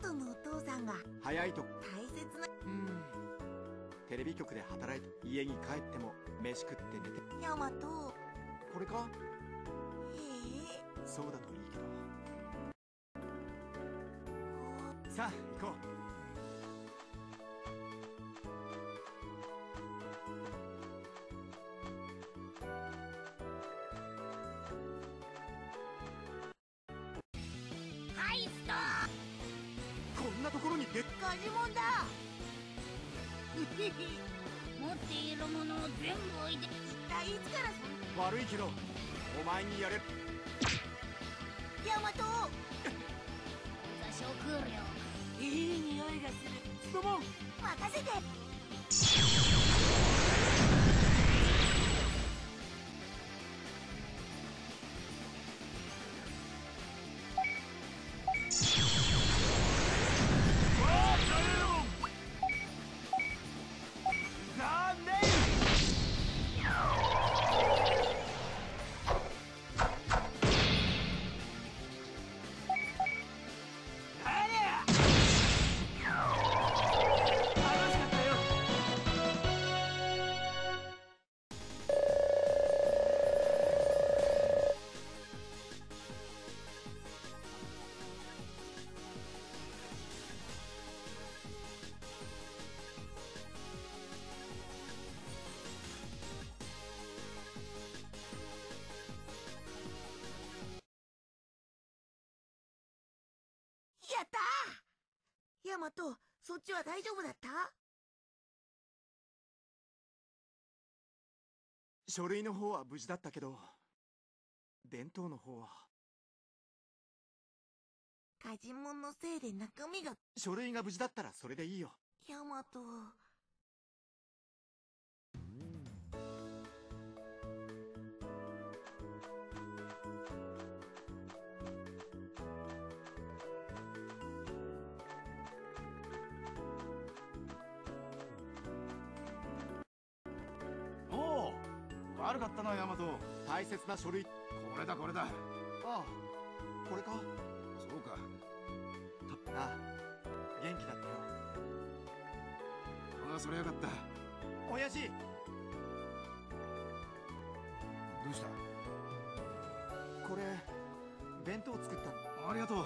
父さんが。早いと。大切な。うん。テレビ局で働いて家に帰っても飯食って寝て。ヤマト。これか？へえ。そうだといいけど。さあ行こはいストうこんなところにでガジモンだ。持っているものを全部置いて一体いつから悪いけどお前にやれ。ヤマト。座食料いい匂いがする。ストモン。任せてやった！ーヤマトそっちは大丈夫だった？書類の方は無事だったけど弁当の方は？ガジモンのせいで中身が。書類が無事だったらそれでいいよ。ヤマト悪かったなヤマト大切な書類。これだこれだ。ああこれか？そうか。ああ元気だったよ。ああそれよかった。親父！どうした？これ弁当作ったありがとう。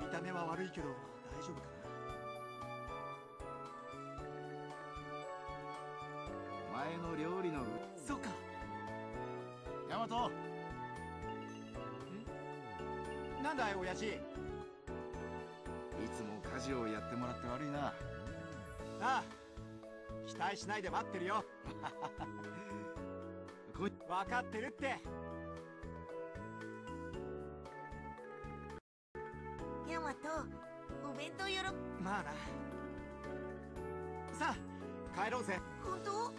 見た目は悪いけど大丈夫か前ヤマトなんだい親父。いつも家事をやってもらって悪いな。ああ期待しないで待ってるよ。分かってるって。ヤマトお弁当よろ。まあな。さあ帰ろうぜ。本当？うわ